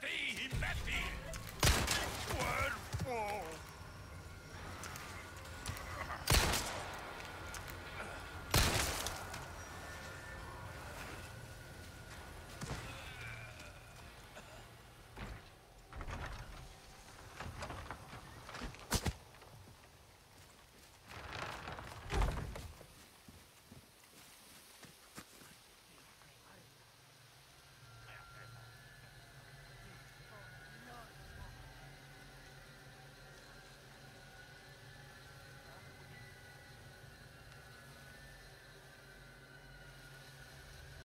day he met thee.